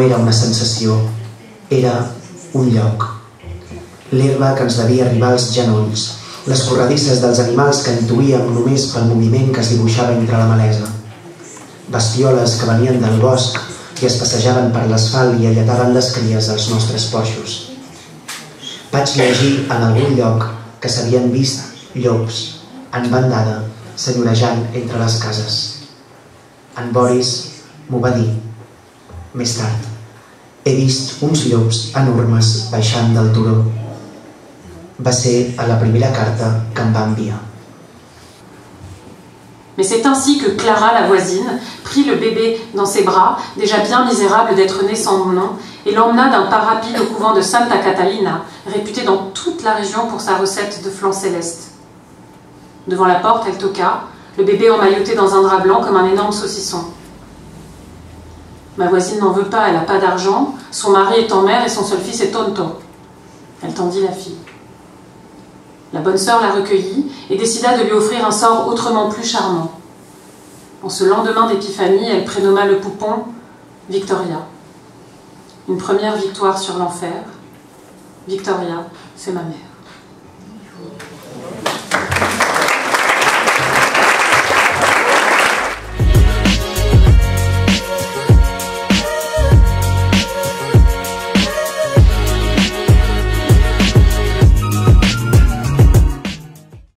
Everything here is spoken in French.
imaginació, era un lloc. L'herba que ens devia arribar als genolls, les corredisses dels animals que intuïem només pel moviment que es dibuixava entre la malesa, bestioles que venien del bosc i es passejaven per l'asfalt i allataven les cries als nostres porxos. Vaig llegir en algun lloc que s'havien vist llops en bandada senyorejant entre les cases. En Boris m'ho va dir. Més tard, la. Mais c'est ainsi que Clara, la voisine, prit le bébé dans ses bras, déjà bien misérable d'être né sans nom, et l'emmena d'un pas rapide au couvent de Santa Catalina, réputé dans toute la région pour sa recette de flan céleste. Devant la porte, elle toqua, le bébé emmailloté dans un drap blanc comme un énorme saucisson. Ma voisine n'en veut pas, elle n'a pas d'argent, son mari est en mer et son seul fils est tonto. Elle tendit la fille. La bonne sœur la recueillit et décida de lui offrir un sort autrement plus charmant. En ce lendemain d'épiphanie, elle prénomma le poupon Victoria. Une première victoire sur l'enfer. Victoria, c'est ma mère.